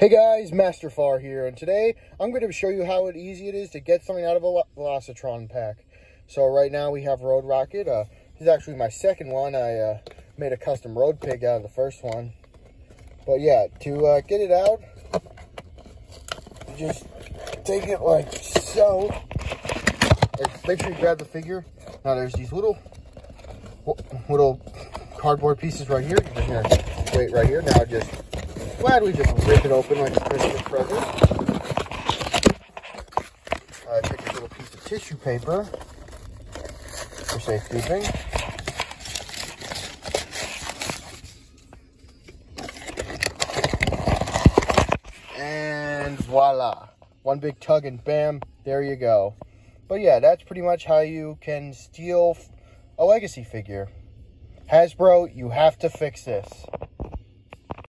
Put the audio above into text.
Hey guys, Master Farr here, and today I'm going to show you how easy it is to get something out of a Velocitron pack. So right now we have Road Rocket. Uh, this is actually my second one. I uh, made a custom road pig out of the first one. But yeah, to uh, get it out, just take it like so. Make sure you grab the figure. Now there's these little little cardboard pieces right here. You're just wait right here. Now just glad we just rip it open like a Christmas present. Uh, take a little piece of tissue paper for safekeeping. And voila. One big tug and bam, there you go. But yeah, that's pretty much how you can steal a legacy figure. Hasbro, you have to fix this.